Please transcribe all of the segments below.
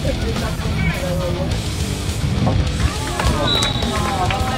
Thank you.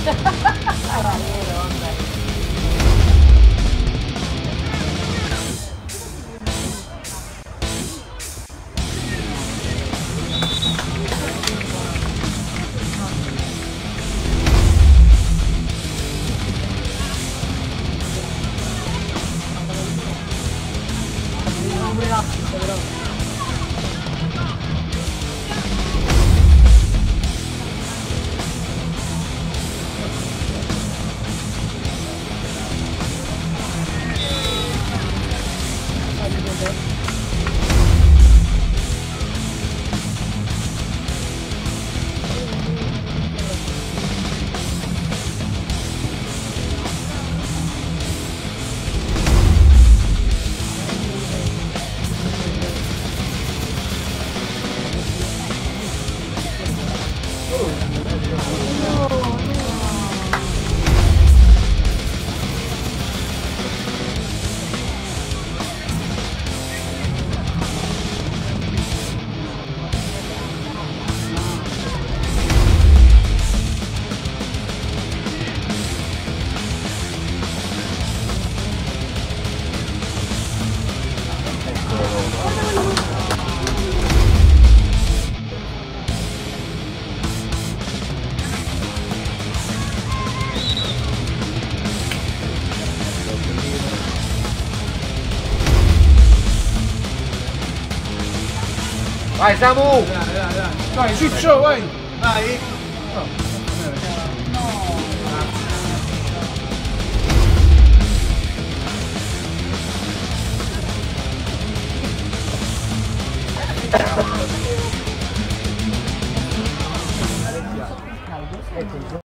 Ha ha ha! Vai, Samu! Vai, chute show, vai! Aí!